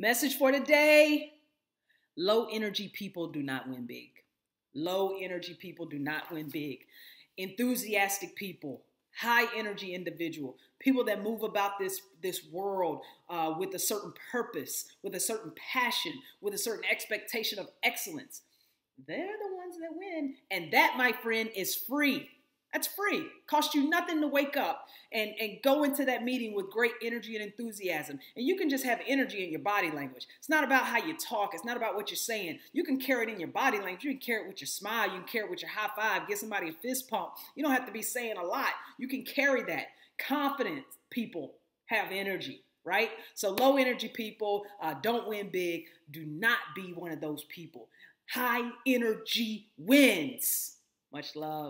Message for today low energy people do not win big. Low energy people do not win big. Enthusiastic people, high energy individual, people that move about this, this world uh, with a certain purpose, with a certain passion, with a certain expectation of excellence. They're the ones that win. And that, my friend, is free. That's free. Cost you nothing to wake up and, and go into that meeting with great energy and enthusiasm. And you can just have energy in your body language. It's not about how you talk, it's not about what you're saying. You can carry it in your body language. You can carry it with your smile, you can carry it with your high five, give somebody a fist pump. You don't have to be saying a lot. You can carry that. Confident people have energy, right? So, low energy people uh, don't win big. Do not be one of those people. High energy wins. Much love.